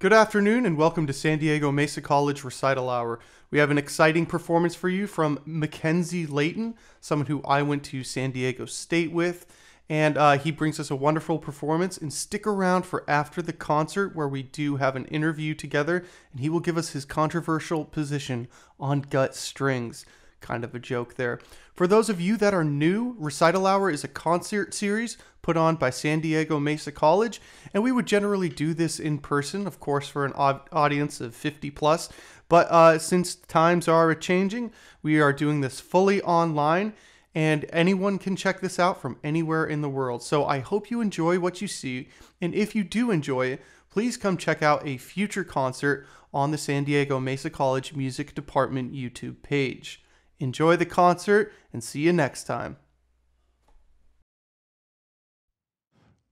Good afternoon and welcome to San Diego Mesa College Recital Hour. We have an exciting performance for you from Mackenzie Leighton, someone who I went to San Diego State with. And uh, he brings us a wonderful performance. And stick around for after the concert where we do have an interview together and he will give us his controversial position on gut strings. Kind of a joke there. For those of you that are new, Recital Hour is a concert series put on by San Diego Mesa College, and we would generally do this in person, of course, for an audience of 50 plus. But uh, since times are changing, we are doing this fully online, and anyone can check this out from anywhere in the world. So I hope you enjoy what you see, and if you do enjoy it, please come check out a future concert on the San Diego Mesa College Music Department YouTube page. Enjoy the concert and see you next time.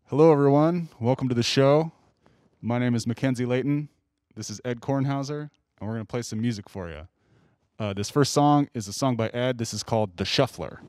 Hello, everyone. Welcome to the show. My name is Mackenzie Leighton. This is Ed Kornhauser, and we're going to play some music for you. Uh, this first song is a song by Ed. This is called The Shuffler.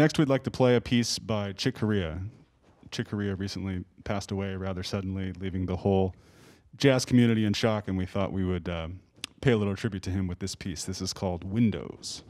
Next, we'd like to play a piece by Chick Corea. Chick Corea recently passed away rather suddenly, leaving the whole jazz community in shock, and we thought we would uh, pay a little tribute to him with this piece. This is called Windows.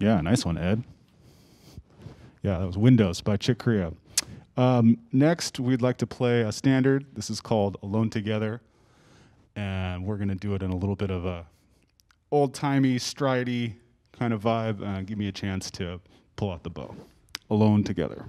Yeah, nice one, Ed. Yeah, that was Windows by Chick Corea. Um, next, we'd like to play a standard. This is called Alone Together. And we're going to do it in a little bit of a old timey, stridey kind of vibe. Uh, give me a chance to pull out the bow. Alone Together.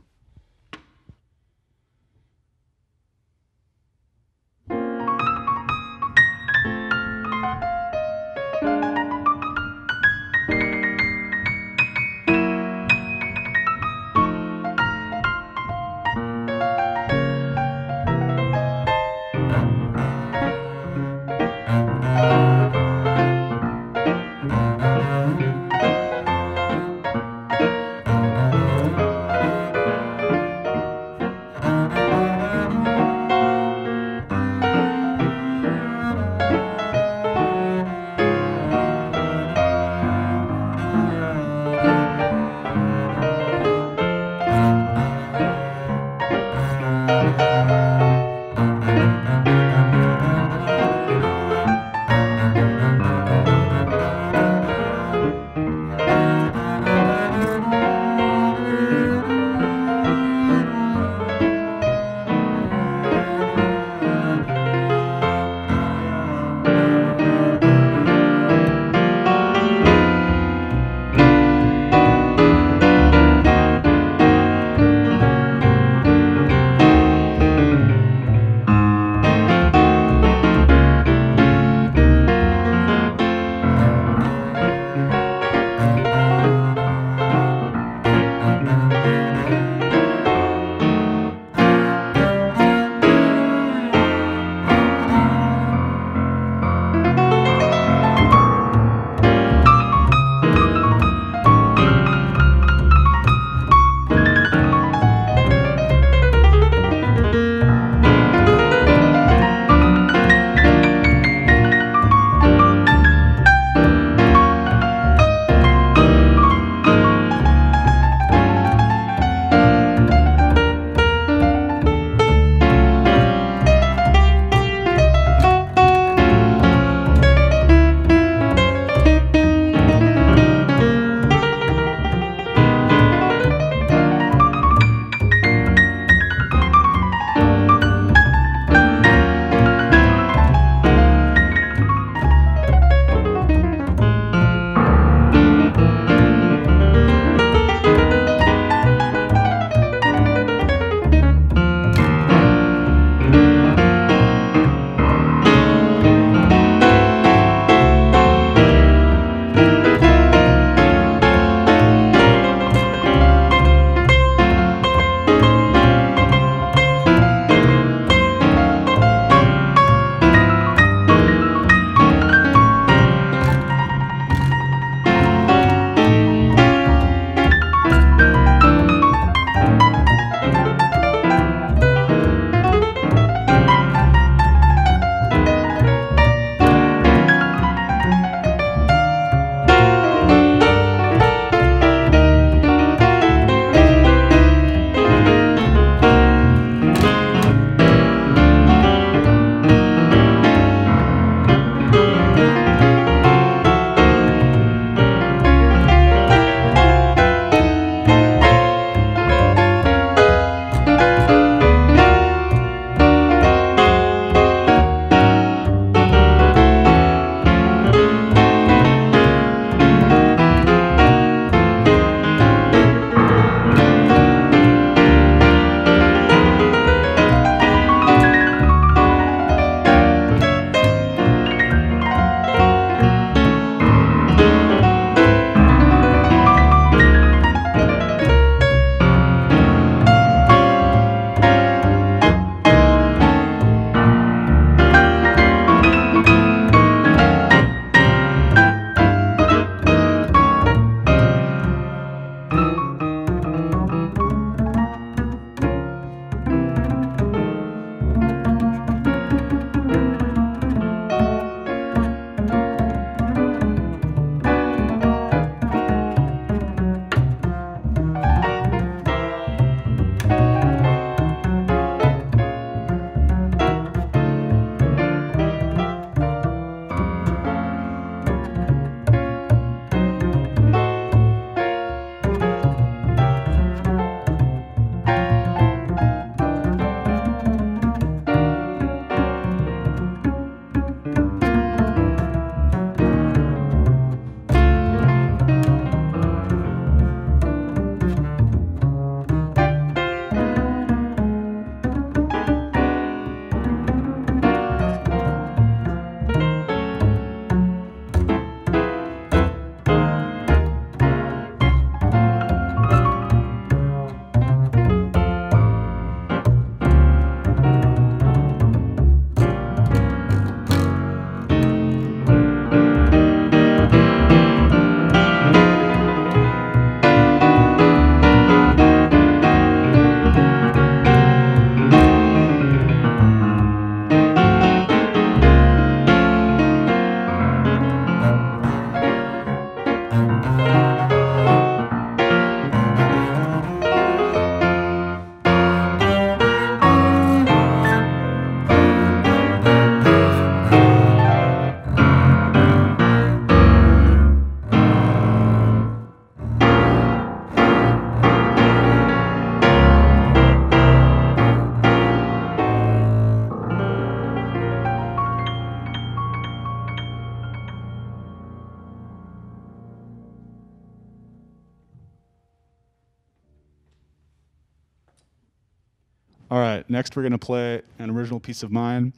Next we're going to play an original piece of mine.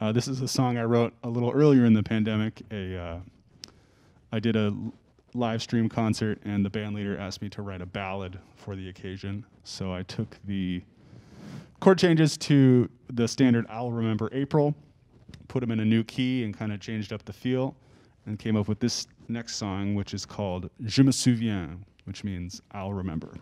Uh, this is a song I wrote a little earlier in the pandemic. A, uh, I did a live stream concert, and the band leader asked me to write a ballad for the occasion. So I took the chord changes to the standard I'll Remember April, put them in a new key, and kind of changed up the feel, and came up with this next song, which is called Je me souviens, which means I'll remember.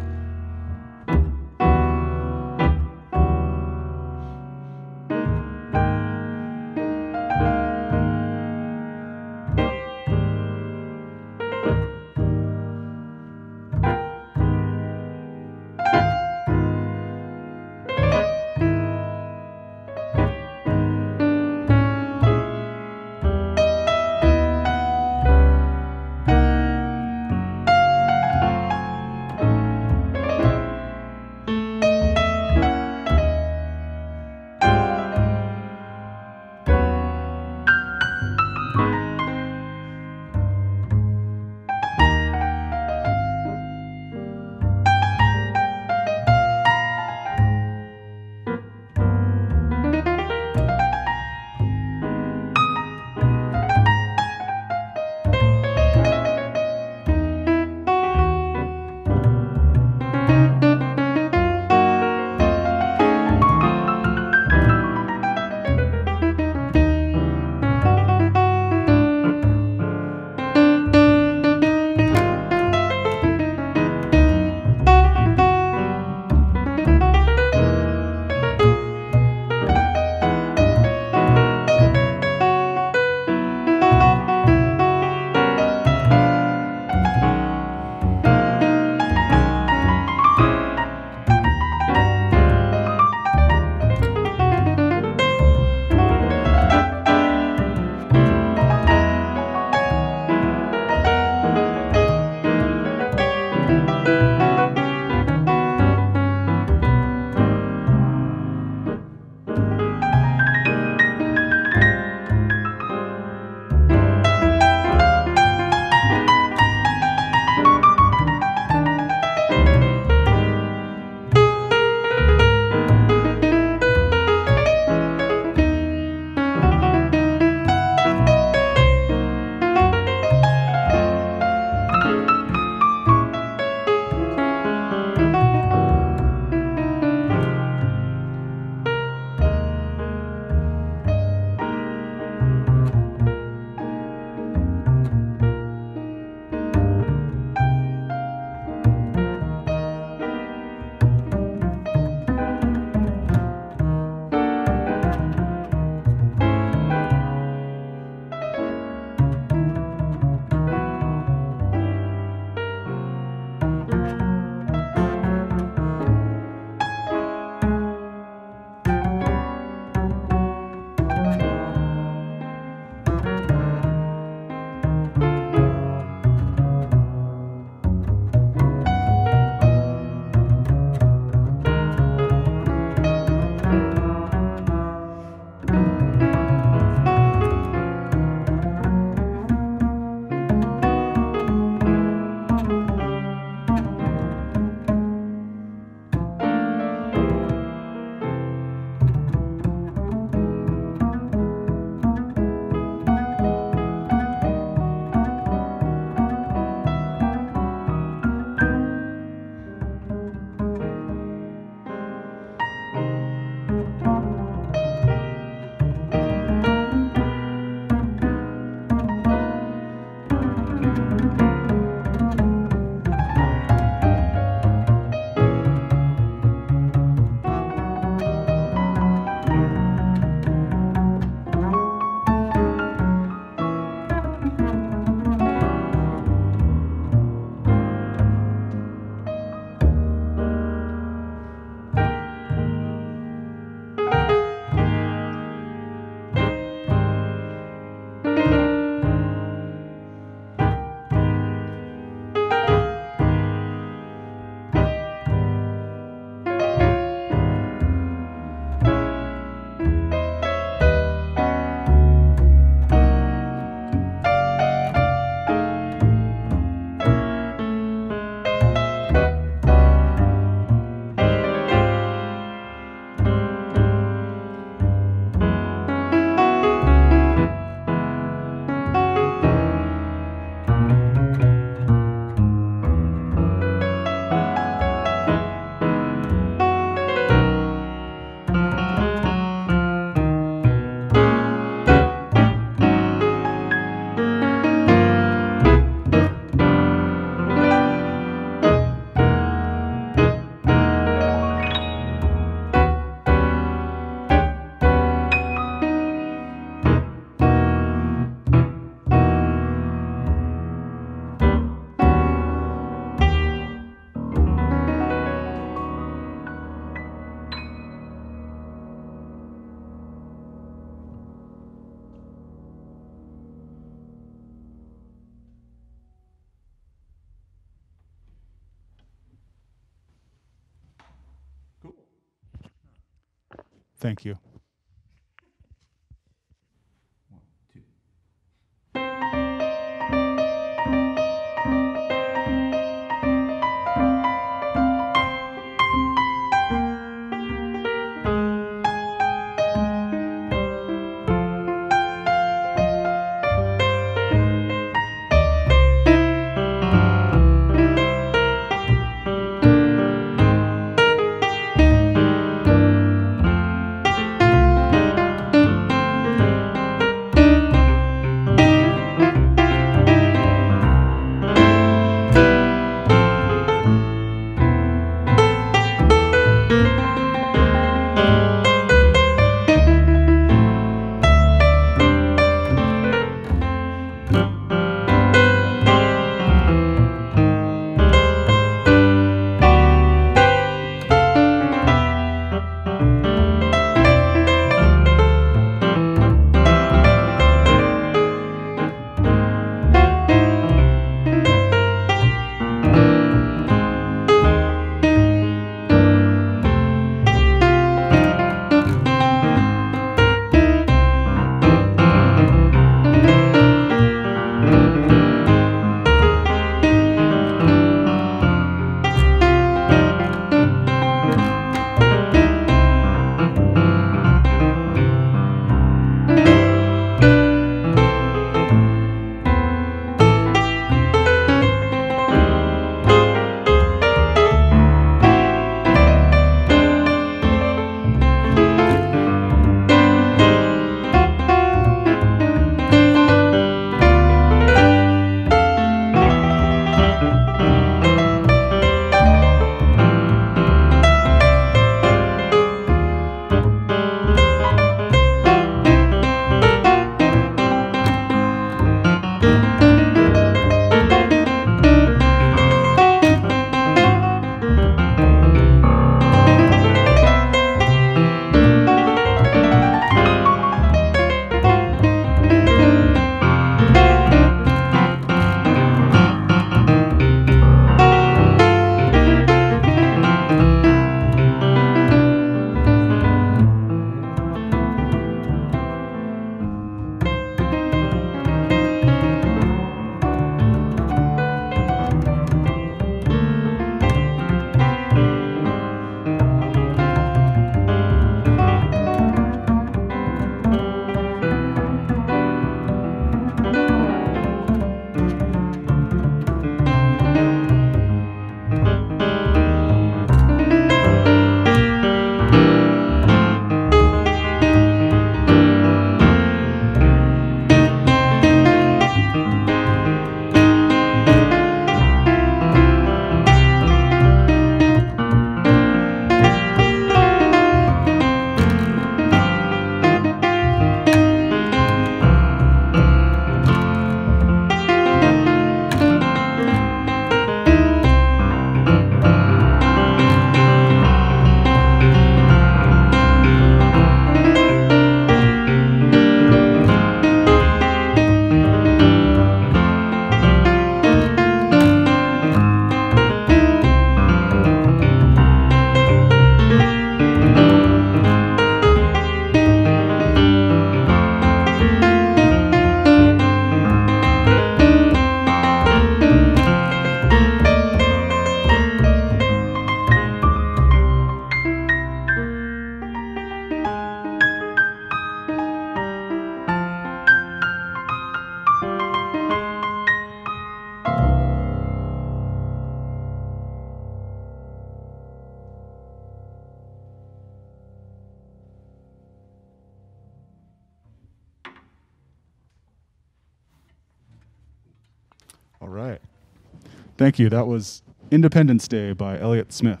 Thank you. That was Independence Day by Elliott Smith.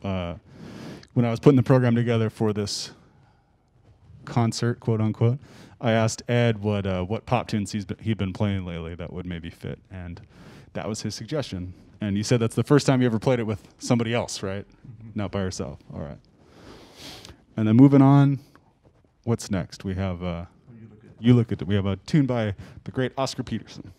Uh, when I was putting the program together for this concert, quote unquote, I asked Ed what uh, what pop tunes he's been, he'd been playing lately that would maybe fit, and that was his suggestion. And you said that's the first time you ever played it with somebody else, right? Not by yourself. All right. And then moving on, what's next? We have uh, you look at it. We have a tune by the great Oscar Peterson.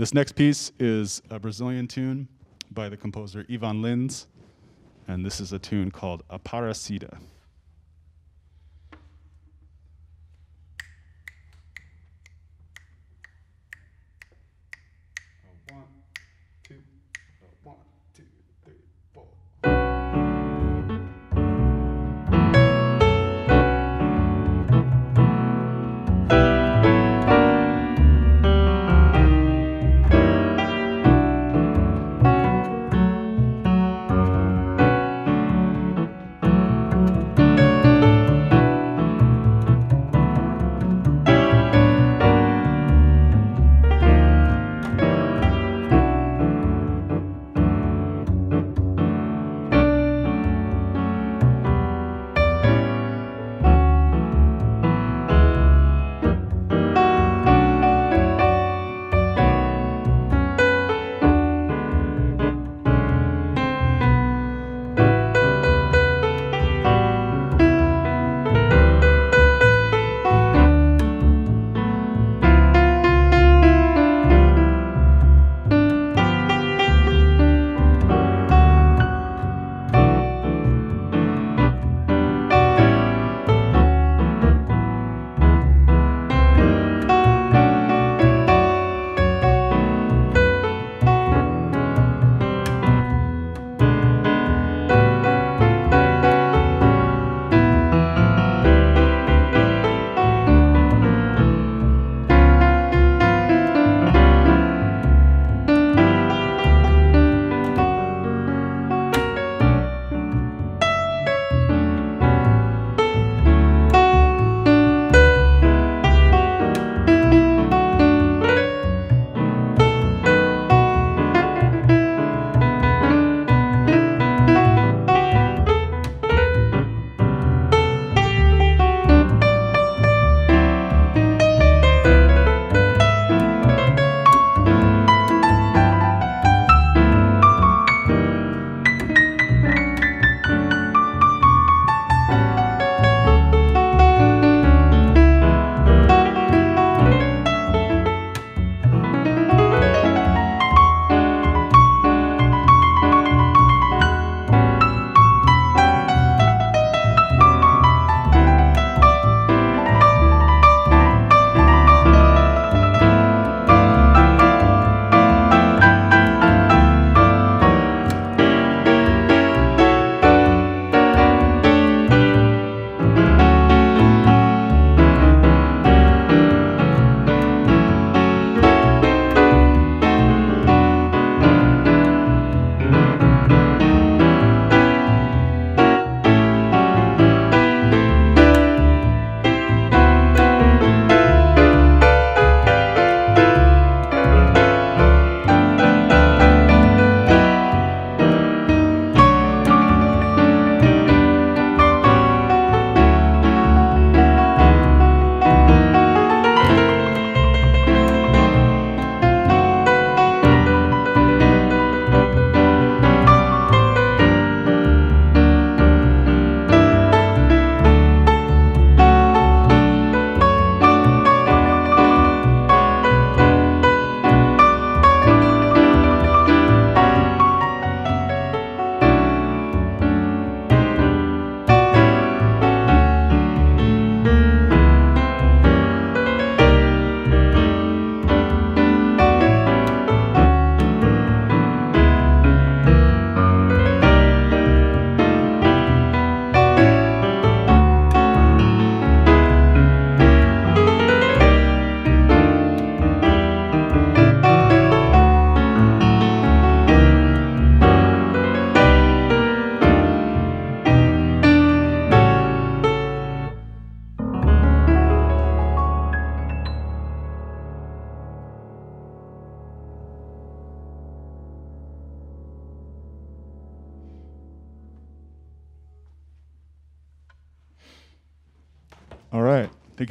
This next piece is a Brazilian tune by the composer Ivan Lins, and this is a tune called Aparecida.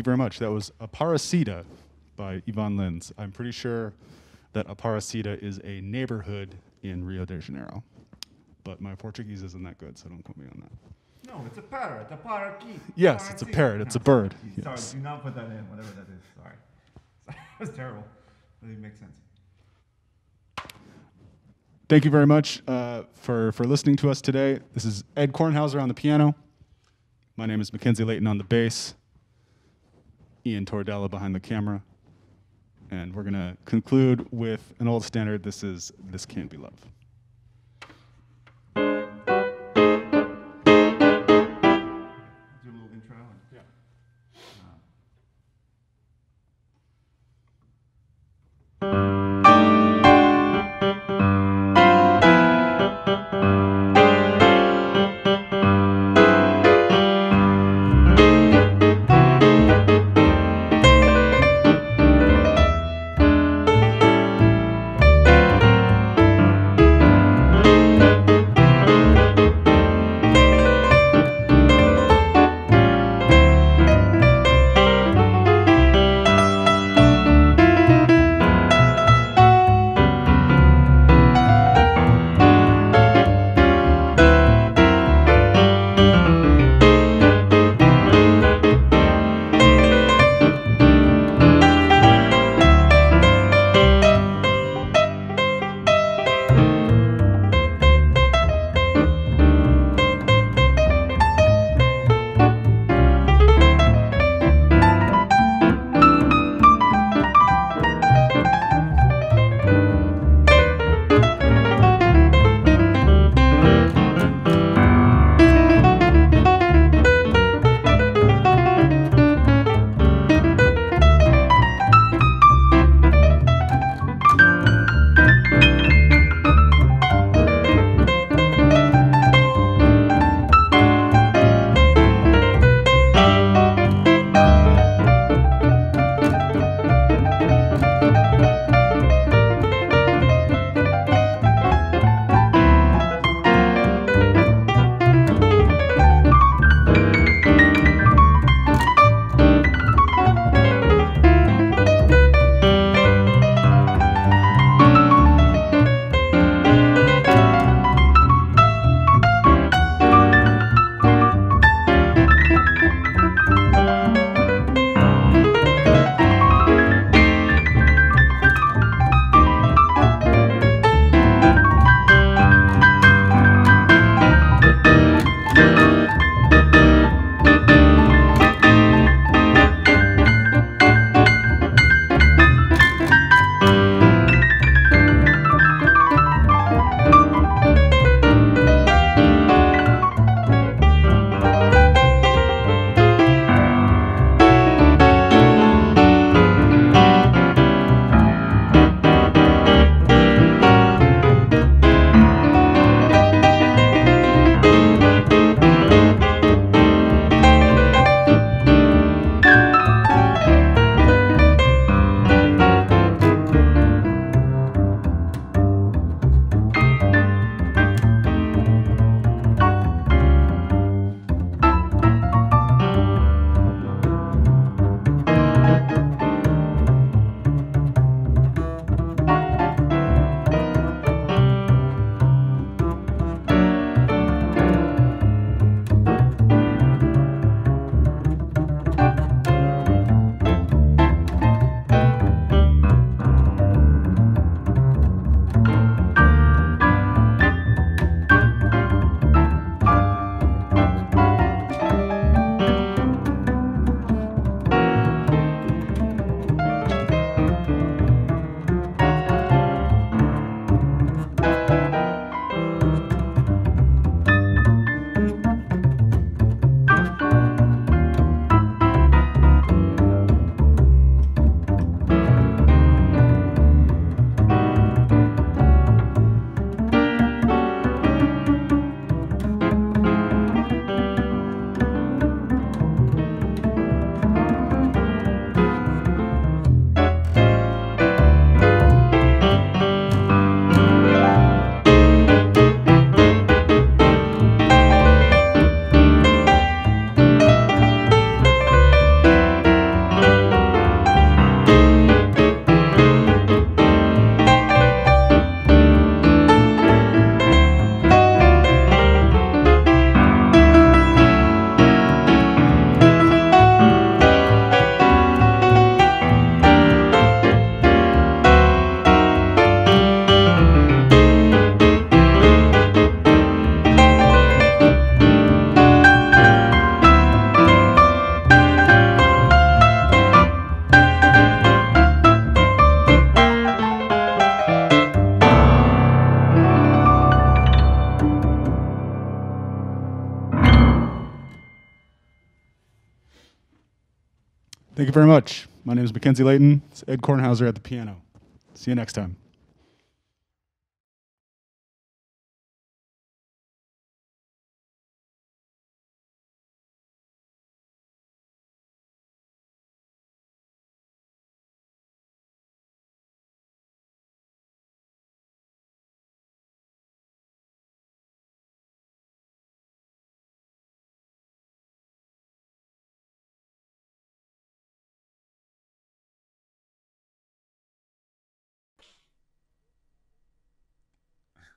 Very much. That was Aparecida by Ivan Lins. I'm pretty sure that Aparecida is a neighborhood in Rio de Janeiro. But my Portuguese isn't that good, so don't quote me on that. No, it's a parrot, a parakeet. Yes, it's a parrot, it's a bird, parakeet. yes. Sorry, do not put that in, whatever that is. Sorry. That was terrible. Doesn't even make sense. thank you very much uh, for, for listening to us today. This is Ed Kornhauser on the piano. My name is Mackenzie Leighton on the bass. Ian Tordella behind the camera. And we're going to conclude with an old standard. This is This Can't Be Love. Do a little intro. And, yeah. Thank very much. My name is Mackenzie Leighton. It's Ed Kornhauser at the piano. See you next time.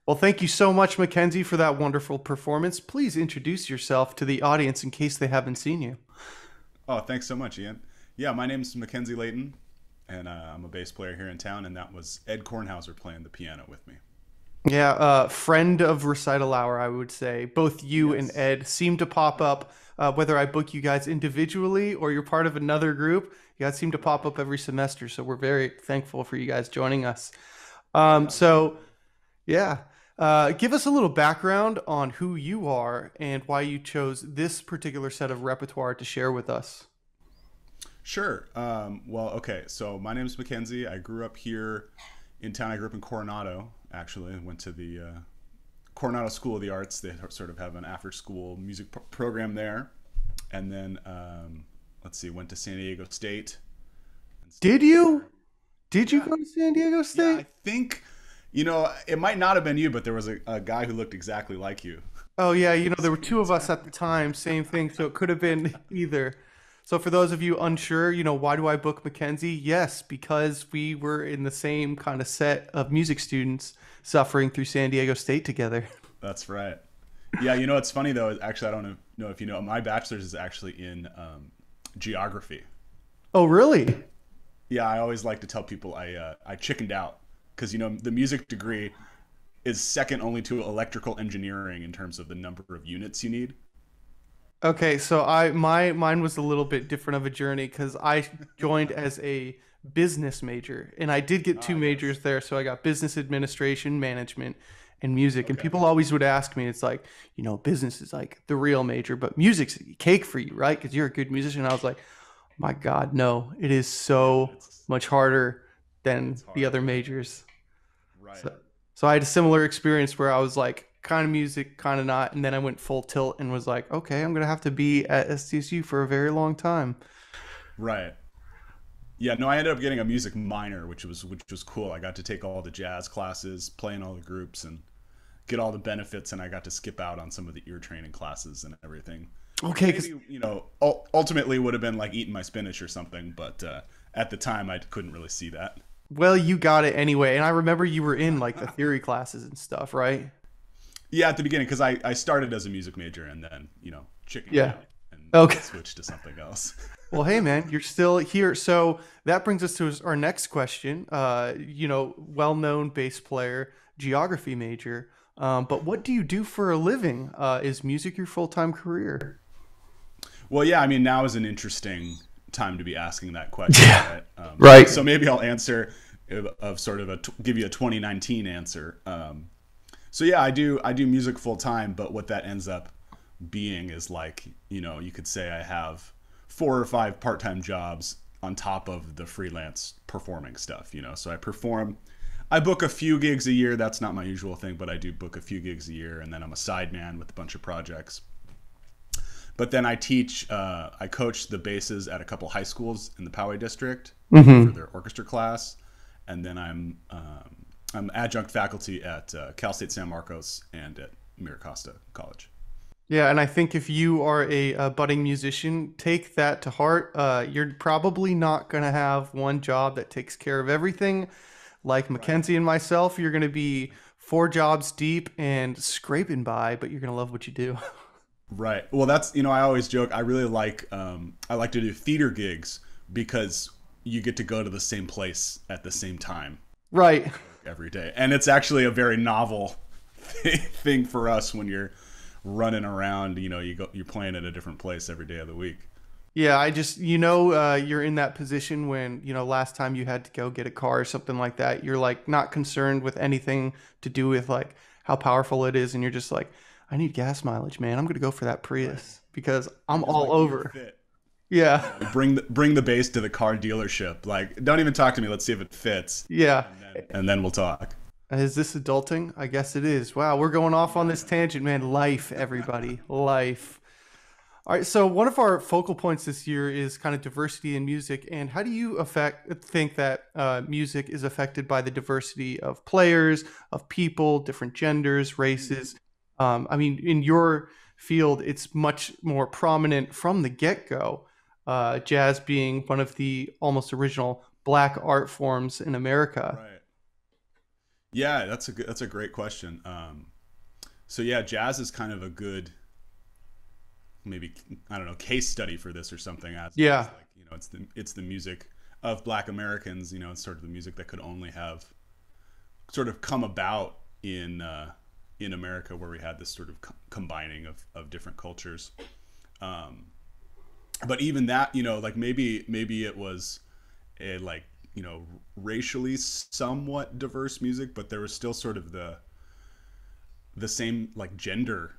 Well, thank you so much, Mackenzie, for that wonderful performance. Please introduce yourself to the audience in case they haven't seen you. Oh, thanks so much, Ian. Yeah, my name's Mackenzie Leighton, and uh, I'm a bass player here in town, and that was Ed Kornhauser playing the piano with me. Yeah, uh, friend of Recital Hour, I would say. Both you Yes. and Ed seem to pop up, uh, whether I book you guys individually or you're part of another group. You guys seem to pop up every semester, so we're very thankful for you guys joining us. Um, so, yeah, uh, give us a little background on who you are and why you chose this particular set of repertoire to share with us. Sure. Um, well, okay. So my name is Mackenzie. I grew up here in town. I grew up in Coronado, actually. I went to the uh, Coronado School of the Arts. They sort of have an after-school music pro- program there. And then, um, let's see, went to San Diego State. Did you? Did you go to San Diego State? Yeah, I think, you know, it might not have been you, but there was a, a guy who looked exactly like you. Oh yeah, you know there were two of us at the time, same thing, so it could have been either. So for those of you unsure, you know, why do I book Mackenzie? Yes, because we were in the same kind of set of music students suffering through San Diego State together. That's right. Yeah, you know it's funny though? Actually, I don't know, know if you know. My bachelor's is actually in um, geography. Oh really? Yeah, I always like to tell people I uh, I chickened out because you know the music degree is second only to electrical engineering in terms of the number of units you need. Okay, so I my mine was a little bit different of a journey because I joined as a business major, and I did get two ah, majors there. So I got business administration, management, and music. And people always would ask me, it's like, you know, business is like the real major, but music's cake for you, right? Because you're a good musician. I was like, my God, no, it is so much harder than the other majors. Right. So, so I had a similar experience where I was like, kind of music, kind of not, and then I went full tilt and was like, okay, I'm gonna have to be at SDSU for a very long time. Right. Yeah, no, I ended up getting a music minor, which was which was cool. I got to take all the jazz classes, play in all the groups, and get all the benefits. And I got to skip out on some of the ear training classes and everything. Okay, 'cause- Maybe, you know, ul- ultimately would have been like eating my spinach or something, but uh, at the time I couldn't really see that. Well, you got it anyway, and I remember you were in like the theory classes and stuff, right? Yeah, at the beginning, because I, I started as a music major and then you know chicken Yeah. out and Okay. switched to something else. Well, hey man, you're still here. So that brings us to our next question. Uh, you know, well-known bass player, geography major. Um, but what do you do for a living? Uh, is music your full-time career? Well, yeah, I mean, now is an interesting time to be asking that question. Yeah. Right. Um, Right. So maybe I'll answer of, sort of a give you a 2019 answer. Um, so yeah, I do I do music full time, but what that ends up being is like you know you could say I have four or five part time jobs on top of the freelance performing stuff. You know, so I perform. I book a few gigs a year. That's not my usual thing, but I do book a few gigs a year, and then I'm a sideman with a bunch of projects. But then I teach, uh, I coach the basses at a couple high schools in the Poway district for their orchestra class, and then I'm um, I'm adjunct faculty at uh, Cal State San Marcos and at Miracosta College. Yeah, and I think if you are a, a budding musician, take that to heart. Uh, you're probably not going to have one job that takes care of everything. Like Mackenzie and myself, you're going to be four jobs deep and scraping by, but you're going to love what you do. Right. Well, that's you know I always joke I really like um, I like to do theater gigs because you get to go to the same place at the same time right. every day, and it's actually a very novel thing for us when you're running around. You know, you go you're playing at a different place every day of the week. Yeah, I just, you know, uh, you're in that position when, you know, last time you had to go get a car or something like that. You're like not concerned with anything to do with like how powerful it is. And you're just like, I need gas mileage, man. I'm going to go for that Prius because I'm all Like, over. fit. Yeah. Bring the, bring the bass to the car dealership. Like, don't even talk to me. Let's see if it fits, Yeah. and then, and then we'll talk. Is this adulting? I guess it is. Wow, we're going off on this tangent, man. Life, everybody. Life. All right, so one of our focal points this year is kind of diversity in music, and how do you affect think that uh, music is affected by the diversity of players, of people, different genders, races? Um, I mean, in your field, it's much more prominent from the get go. Uh, jazz being one of the almost original black art forms in America. Right. Yeah, that's a good, that's a great question. Um, so yeah, jazz is kind of a good, maybe I don't know, case study for this or something. As Yeah. as, like you know, it's the it's the music of Black Americans. You know, it's sort of the music that could only have sort of come about in uh, in America, where we had this sort of co- combining of of different cultures. Um, but even that, you know, like maybe maybe it was a like you know racially somewhat diverse music, but there was still sort of the the same like gender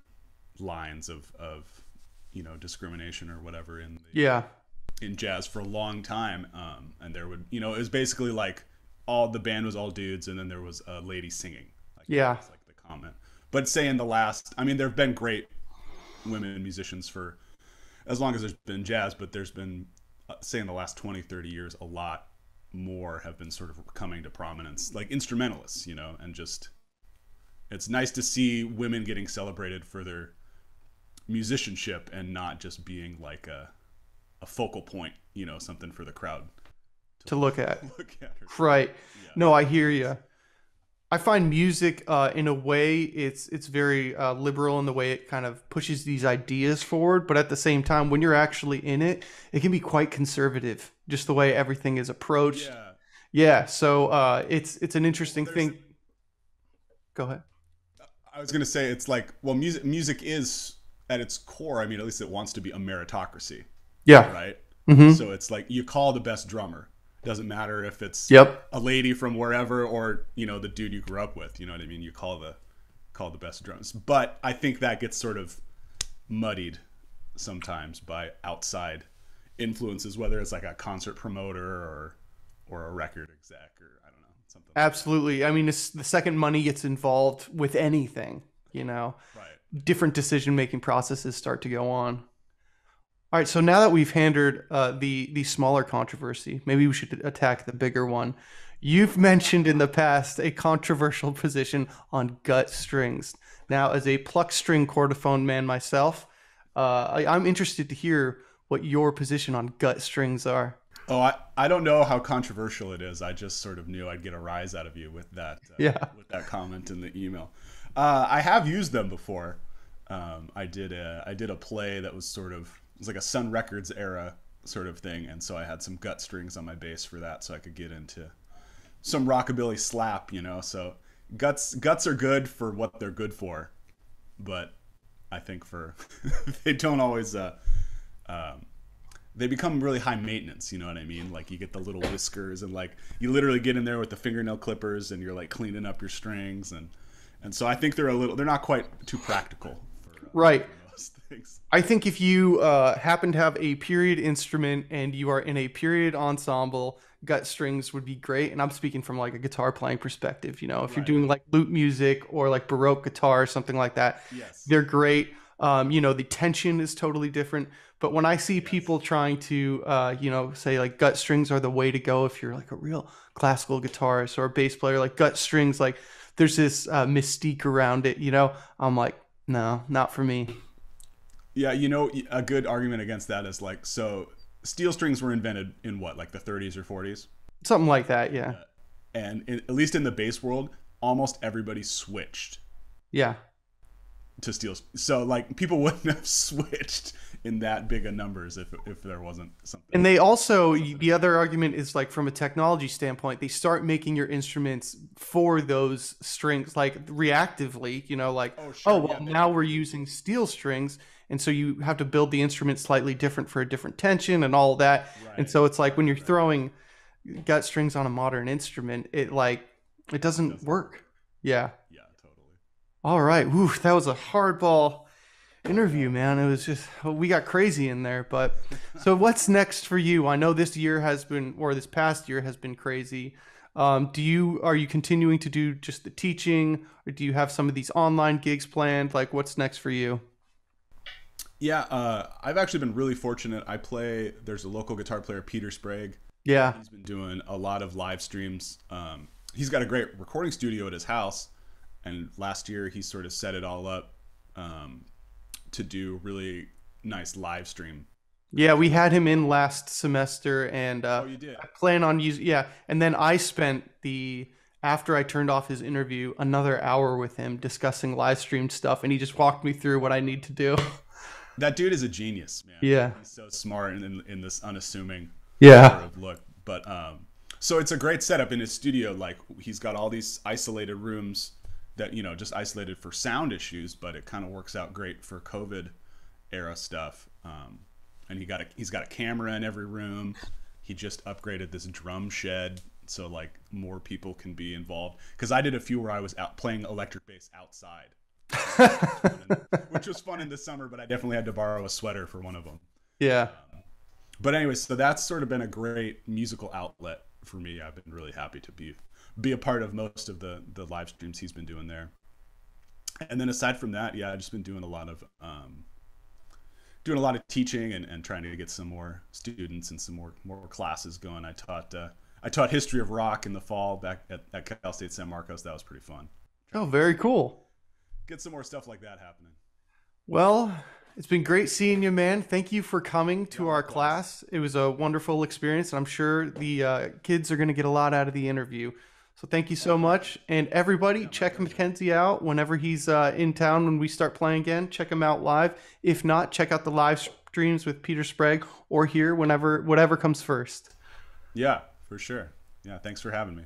lines of of you know discrimination or whatever in the, Yeah. in jazz for a long time. Um, and there would, you know, it was basically like all the band was all dudes, and then there was a lady singing. Like, Yeah. like. But say in the last, I mean, there have been great women musicians for as long as there's been jazz, but there's been, uh, say, in the last 20, 30 years, a lot more have been sort of coming to prominence, like instrumentalists, you know, and just it's nice to see women getting celebrated for their musicianship and not just being like a a focal point, you know, something for the crowd To look at. look at. Right. No, I hear you. I find music, uh, in a way, it's it's very uh, liberal in the way it kind of pushes these ideas forward, but at the same time, when you're actually in it, it can be quite conservative. Just the way everything is approached. Yeah. yeah. so uh, it's it's an interesting There's- thing. Go ahead. I was gonna say it's like well, music music is at its core. I mean, at least it wants to be a meritocracy, Yeah. right? Mhm. So it's like you call the best drummer. Doesn't matter if it's Yep. a lady from wherever or you know the dude you grew up with. You know what I mean? You call the call the best drums. But I think that gets sort of muddied sometimes by outside influences, whether it's like a concert promoter or or a record exec or I don't know something. Absolutely. I mean, it's the second money gets involved with anything, you know. right. different decision making processes start to go on. All right, so now that we've handled uh, the the smaller controversy, maybe we should attack the bigger one. You've mentioned in the past a controversial position on gut strings. Now, as a pluck string chordophone man myself, uh, I, I'm interested to hear what your position on gut strings are. Oh, I, I don't know how controversial it is. I just sort of knew I'd get a rise out of you with that uh, Yeah. with that comment in the email. Uh, I have used them before. Um, I did a I did a play that was sort of it was like a Sun Records era sort of thing, and so I had some gut strings on my bass for that, so I could get into some rockabilly slap, you know. So guts guts are good for what they're good for, but I think for they don't always uh, um, they become really high maintenance. You know what I mean? Like you get the little whiskers and like you literally get in there with the fingernail clippers and you're like cleaning up your strings and and so I think they're a little they're not quite too practical for, uh, Right. Most things. I think if you uh, happen to have a period instrument and you are in a period ensemble, gut strings would be great. And I'm speaking from like a guitar playing perspective. You know, if you're doing like lute music or like baroque guitar or something like that, Yes. they're great. Um, you know, the tension is totally different. But when I see people trying to, uh, you know, say like gut strings are the way to go if you're like a real classical guitarist or a bass player, like gut strings, like there's this uh, mystique around it. You know, I'm like, no, not for me. Yeah, you know a good argument against that is like so steel strings were invented in what like the 30s or 40s Something like that. Yeah. and in, at least in the bass world almost everybody switched Yeah. to steel so like people wouldn't have switched in that big of numbers if if there wasn't something And they also, the other argument is like from a technology standpoint, they start making your instruments for those strings, like reactively, you know, like, Oh, oh, well, yeah, now we're using steel strings. And so you have to build the instrument slightly different for a different tension and all that. And so it's like when you're throwing gut strings on a modern instrument, it like, it doesn't work. Yeah. yeah totally All right. Whew, that was a hardball interview, man. It was just we got crazy in there. But so what's next for you? I know this year has been, or this past year has been crazy. Um, do you are you continuing to do just the teaching, or do you have some of these online gigs planned? Like, what's next for you? Yeah, uh, I've actually been really fortunate. I play. There's a local guitar player, Peter Sprague. Yeah, he's been doing a lot of live streams. Um, he's got a great recording studio at his house, and last year he sort of set it all up um, to do really nice live stream. Yeah, we had him in last semester, and uh, oh, you did. I plan on using. Yeah, and then I spent the after I turned off his interview another hour with him discussing live stream stuff, and he just walked me through what I need to do. That dude is a genius, man. Yeah, he's so smart in, in, in this unassuming yeah of look. But um, so it's a great setup in his studio. Like he's got all these isolated rooms that you know just isolated for sound issues, but it kind of works out great for COVID era stuff. Um, and he got a he's got a camera in every room. He just upgraded this drum shed so like more people can be involved. Because I did a few where I was out playing electric bass outside, which was fun in the summer. But I definitely had to borrow a sweater for one of them. Yeah. Um, but anyways, so that's sort of been a great musical outlet for me. I've been really happy to be be a part of most of the the live streams he's been doing there. And then aside from that, yeah, I've just been doing a lot of um, doing a lot of teaching and, and trying to get some more students and some more more classes going. I taught uh, I taught history of rock in the fall back at, at Cal State San Marcos. That was pretty fun. Oh, very cool. Get some more stuff like that happening. Well, it's been great seeing you, man. Thank you for coming to our class. It was a wonderful experience, and I'm sure the uh, kids are going to get a lot out of the interview. So thank you so much. And everybody, check Mackenzie out whenever he's uh, in town when we start playing again. Check him out live. If not, check out the live streams with Peter Sprague or here whenever whatever comes first. Yeah, for sure. Yeah, thanks for having me.